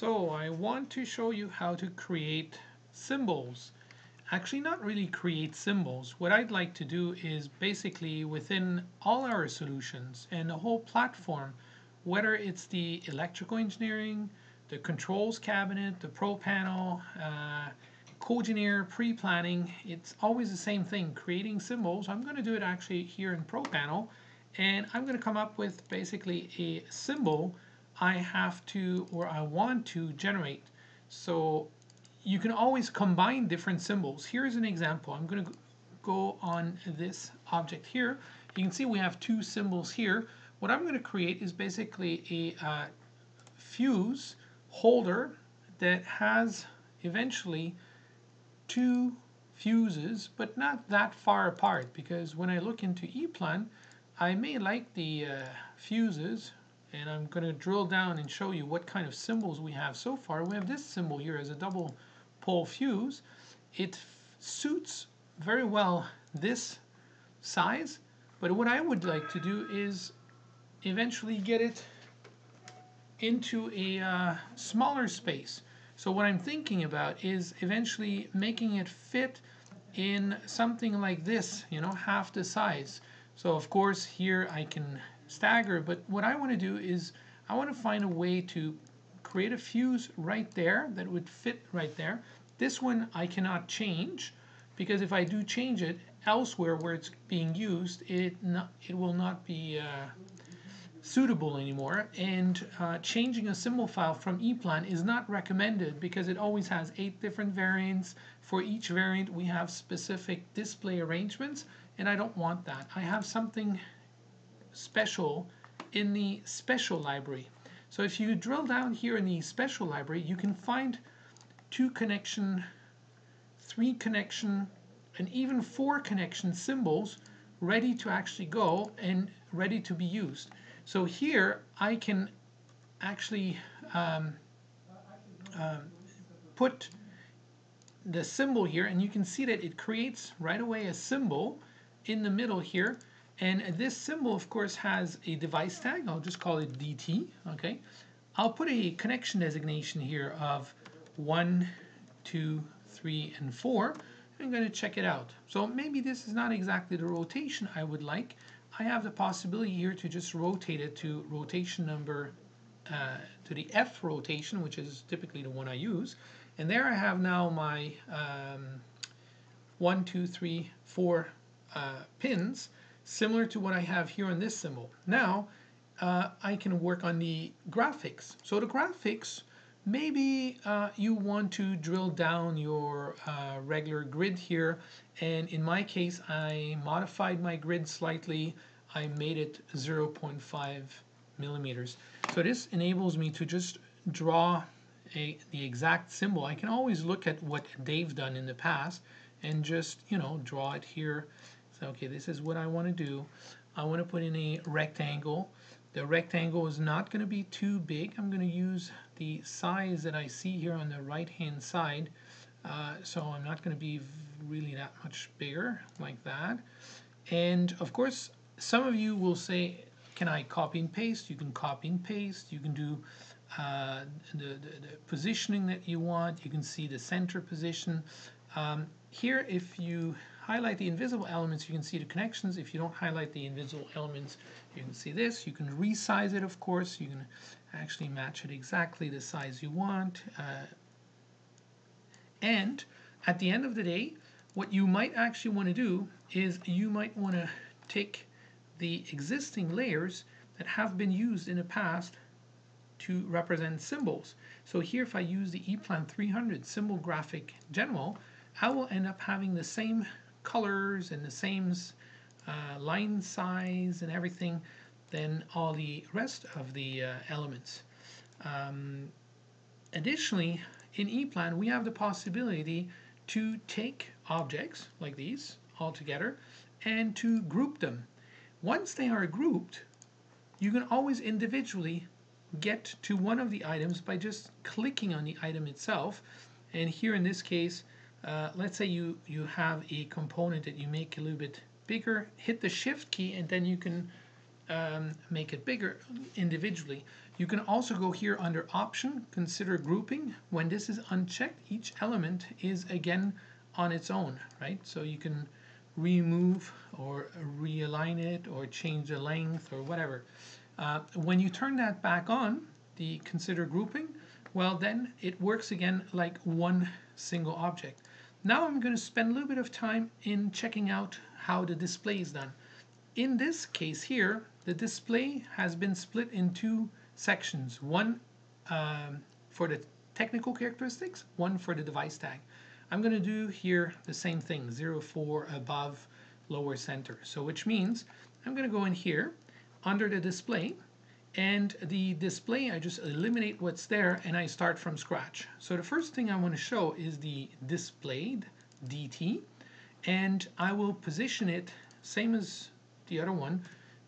So I want to show you how to create symbols. Actually not really create symbols. What I'd like to do is basically within all our solutions and the whole platform, whether it's the electrical engineering, the controls cabinet, the pro panel, uh, Cogineer, pre-planning, it's always the same thing, creating symbols. I'm going to do it actually here in Pro Panel, and I'm going to come up with basically a symbol I have to or I want to generate. So you can always combine different symbols. Here's an example. I'm going to go on this object here. You can see we have two symbols here. What I'm going to create is basically a uh, fuse holder that has eventually two fuses, but not that far apart because when I look into ePlan, I may like the uh, fuses and I'm going to drill down and show you what kind of symbols we have so far. We have this symbol here as a double pole fuse. It suits very well this size, but what I would like to do is eventually get it into a uh, smaller space. So what I'm thinking about is eventually making it fit in something like this, you know, half the size. So of course here I can stagger, but what I want to do is I want to find a way to create a fuse right there that would fit right there. This one I cannot change because if I do change it elsewhere where it's being used, it not, it will not be uh, suitable anymore and uh, changing a symbol file from ePlan is not recommended because it always has eight different variants. For each variant we have specific display arrangements and I don't want that. I have something special in the special library. So if you drill down here in the special library, you can find two connection, three connection, and even four connection symbols ready to actually go and ready to be used. So here I can actually um, um, put the symbol here and you can see that it creates right away a symbol in the middle here and this symbol, of course, has a device tag. I'll just call it DT. Okay. I'll put a connection designation here of 1, 2, 3, and 4. I'm going to check it out. So maybe this is not exactly the rotation I would like. I have the possibility here to just rotate it to rotation number, uh, to the F rotation, which is typically the one I use. And there I have now my um, one, two, three, four uh, pins similar to what I have here on this symbol. Now uh, I can work on the graphics. So the graphics, maybe uh, you want to drill down your uh, regular grid here and in my case I modified my grid slightly. I made it 0.5 millimeters. So this enables me to just draw a, the exact symbol. I can always look at what they've done in the past and just, you know, draw it here so, okay, this is what I want to do. I want to put in a rectangle. The rectangle is not going to be too big. I'm going to use the size that I see here on the right hand side. Uh, so I'm not going to be really that much bigger like that. And of course, some of you will say, can I copy and paste? You can copy and paste. You can do uh, the, the, the, positioning that you want. You can see the center position. Um, here, if you highlight the invisible elements, you can see the connections. If you don't highlight the invisible elements, you can see this. You can resize it, of course. You can actually match it exactly the size you want. Uh, and at the end of the day, what you might actually want to do is you might want to take the existing layers that have been used in the past to represent symbols. So here if I use the ePlan 300 symbol graphic general, I will end up having the same colors and the same uh, line size and everything than all the rest of the uh, elements. Um, additionally, in ePlan, we have the possibility to take objects like these all together and to group them. Once they are grouped, you can always individually get to one of the items by just clicking on the item itself. And here in this case, uh, let's say you, you have a component that you make a little bit bigger, hit the shift key and then you can um, make it bigger individually. You can also go here under option, consider grouping. When this is unchecked, each element is again on its own, right? So you can remove or realign it or change the length or whatever. Uh, when you turn that back on, the consider grouping, well then it works again like one single object. Now I'm going to spend a little bit of time in checking out how the display is done. In this case here, the display has been split in two sections, one um, for the technical characteristics, one for the device tag. I'm going to do here the same thing, 0, 4, above, lower center. So which means I'm going to go in here under the display and the display I just eliminate what's there and I start from scratch. So the first thing I want to show is the displayed DT and I will position it same as the other one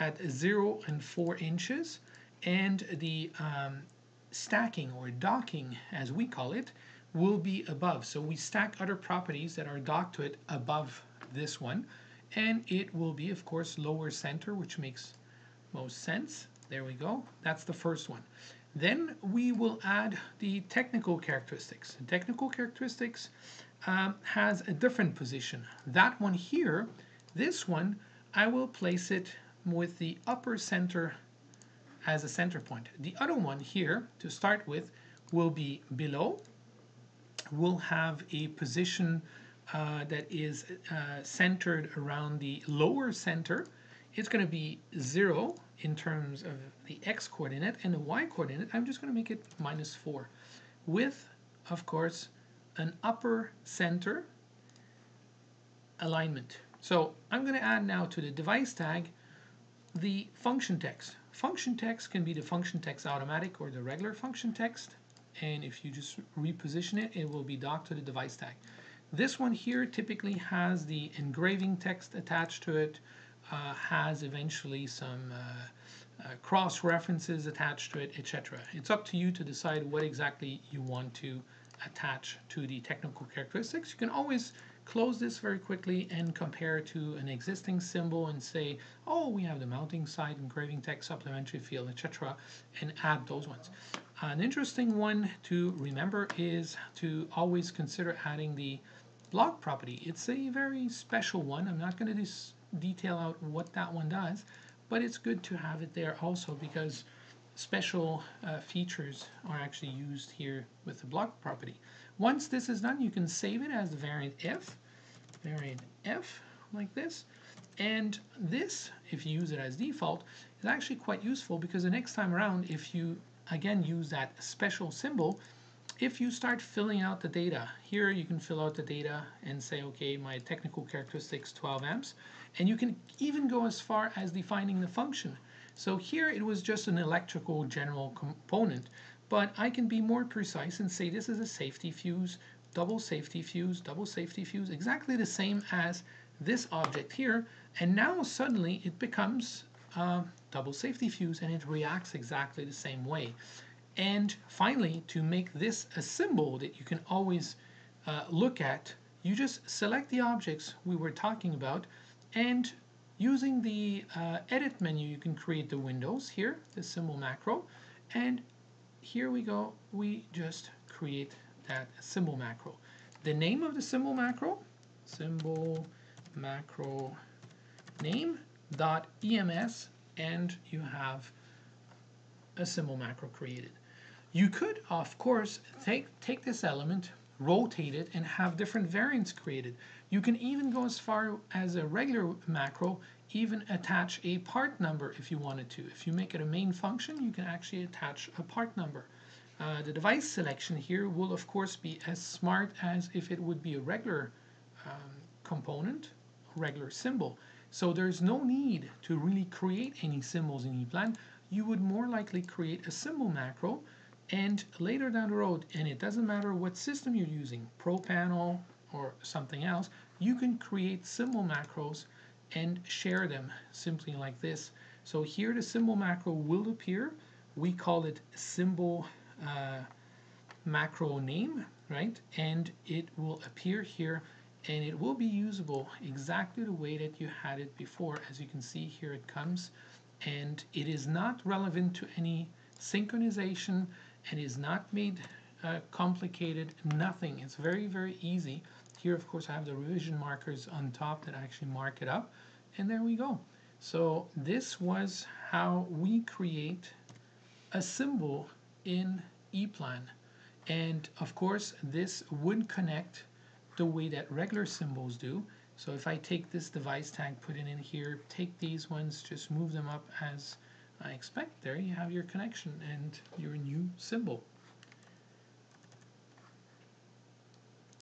at 0 and 4 inches and the um, stacking or docking as we call it will be above. So we stack other properties that are docked to it above this one and it will be of course lower center which makes most sense. There we go. That's the first one. Then we will add the technical characteristics. Technical characteristics um, has a different position. That one here, this one, I will place it with the upper center as a center point. The other one here, to start with, will be below. We'll have a position uh, that is uh, centered around the lower center. It's going to be 0 in terms of the x coordinate and the y coordinate. I'm just going to make it minus 4 with, of course, an upper center alignment. So I'm going to add now to the device tag the function text. Function text can be the function text automatic or the regular function text. And if you just reposition it, it will be docked to the device tag. This one here typically has the engraving text attached to it, uh, has eventually some uh, uh, cross references attached to it, etc. It's up to you to decide what exactly you want to attach to the technical characteristics. You can always close this very quickly and compare to an existing symbol and say, oh, we have the mounting site, engraving text, supplementary field, etc., and add those ones. An interesting one to remember is to always consider adding the block property. It's a very special one. I'm not going to detail out what that one does, but it's good to have it there also because special uh, features are actually used here with the block property. Once this is done, you can save it as variant F, variant F, like this. And this, if you use it as default, is actually quite useful because the next time around, if you again use that special symbol, if you start filling out the data, here you can fill out the data and say, okay, my technical characteristics 12 amps, and you can even go as far as defining the function. So here it was just an electrical general component, but I can be more precise and say this is a safety fuse, double safety fuse, double safety fuse, exactly the same as this object here, and now suddenly it becomes a double safety fuse and it reacts exactly the same way. And finally, to make this a symbol that you can always uh, look at, you just select the objects we were talking about and using the uh, edit menu you can create the windows here, the symbol macro, and here we go, we just create that symbol macro. The name of the symbol macro, symbol macro name dot ems and you have a symbol macro created. You could, of course, take, take this element, rotate it, and have different variants created. You can even go as far as a regular macro, even attach a part number if you wanted to. If you make it a main function, you can actually attach a part number. Uh, the device selection here will of course be as smart as if it would be a regular um, component, regular symbol. So there's no need to really create any symbols in ePlan. You would more likely create a symbol macro and later down the road, and it doesn't matter what system you're using, ProPanel or something else, you can create symbol macros and share them simply like this. So here the symbol macro will appear. We call it symbol uh, macro name, right? And it will appear here and it will be usable exactly the way that you had it before. As you can see here it comes and it is not relevant to any synchronization and is not made uh, complicated, nothing. It's very, very easy. Here, of course, I have the revision markers on top that actually mark it up. And there we go. So this was how we create a symbol in ePlan. And of course, this would connect the way that regular symbols do. So if I take this device tag, put it in here, take these ones, just move them up as I expect, there you have your connection and your new symbol.